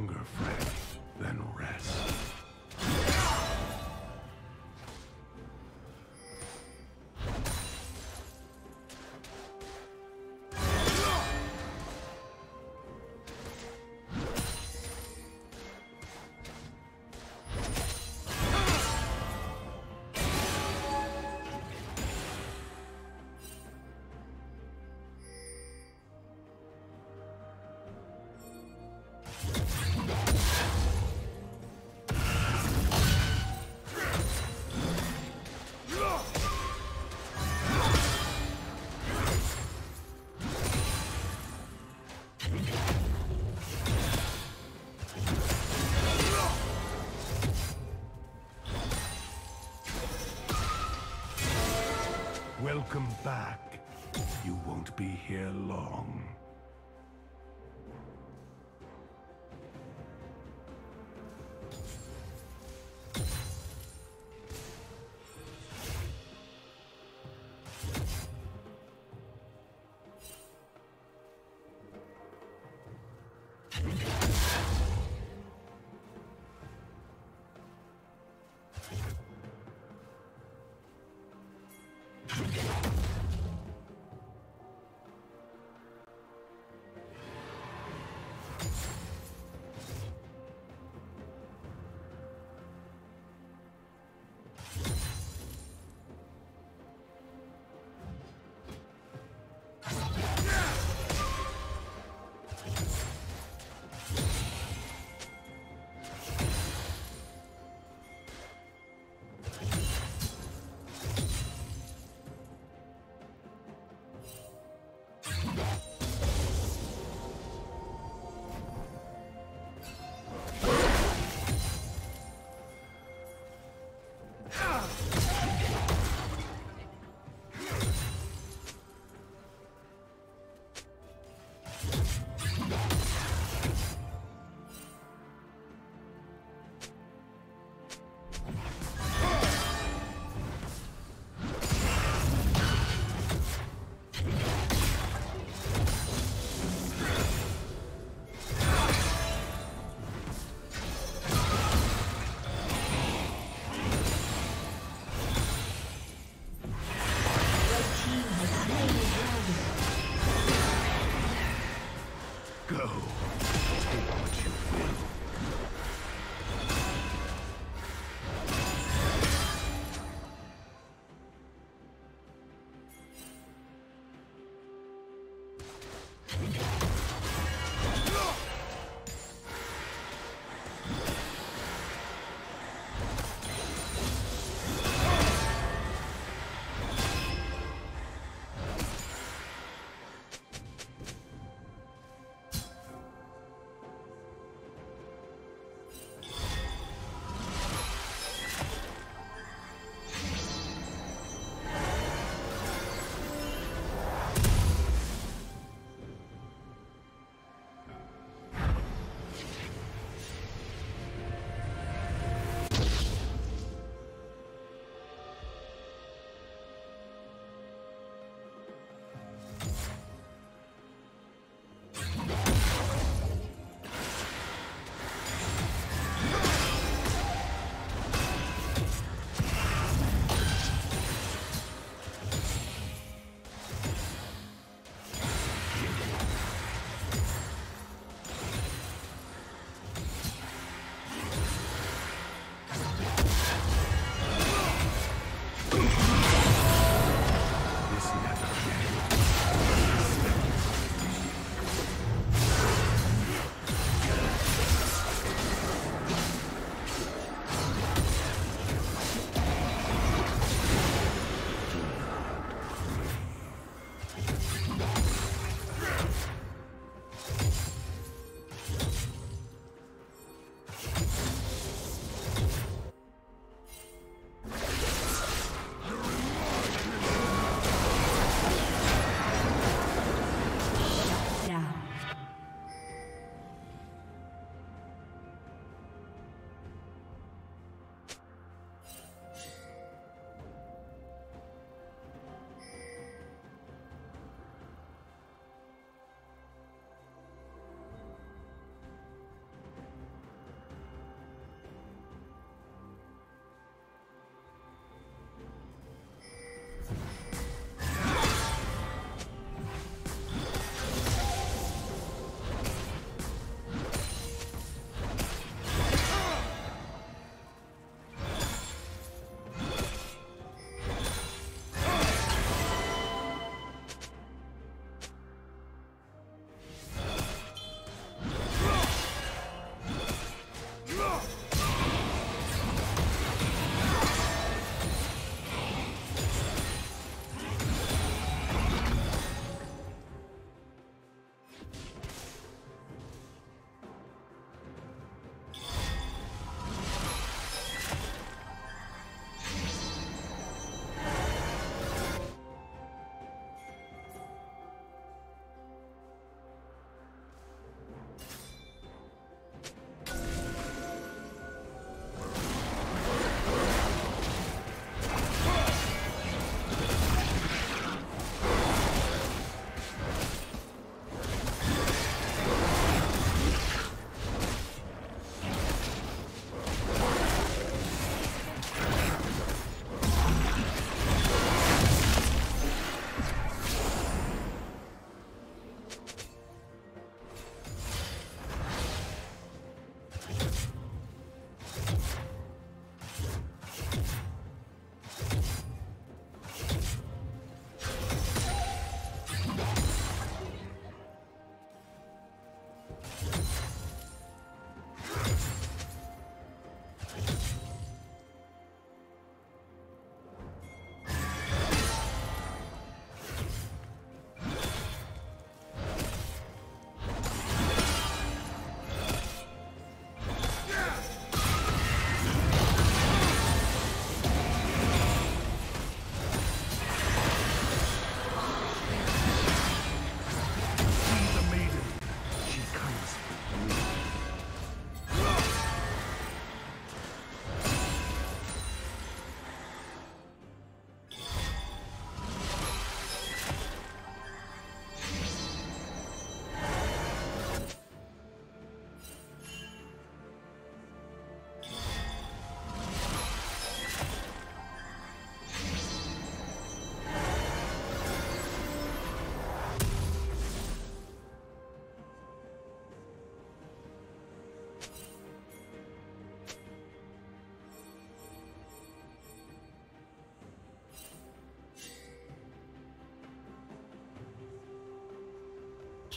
little longer, friend, Okay.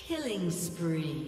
Killing spree.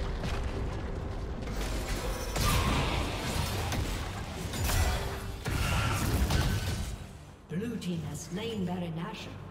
Slain Baron Nashor.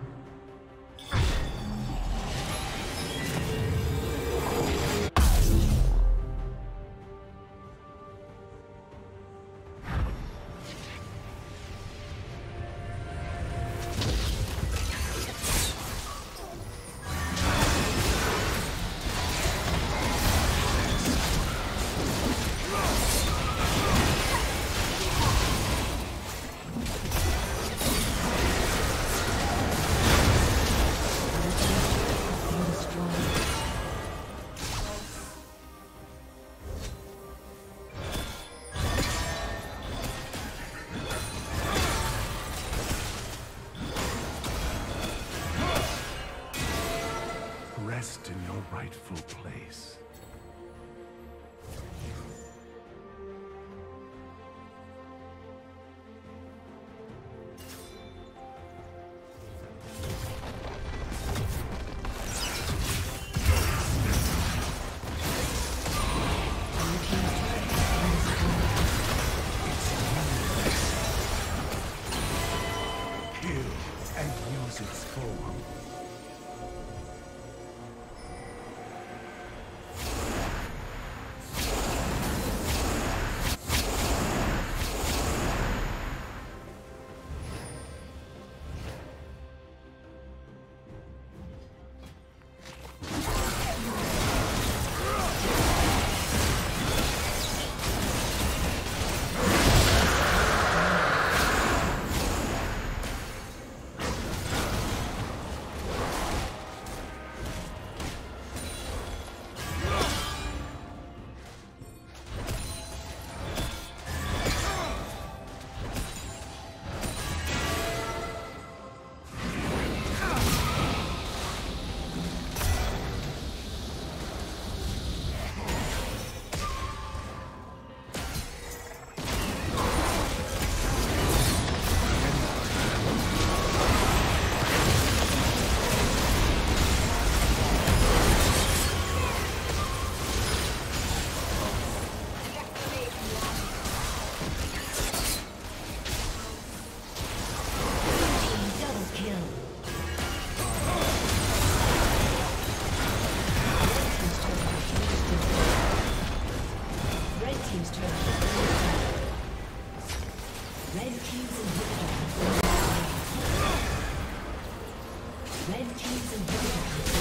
Its form. Red Team's inhibitor. Red Team's inhibitor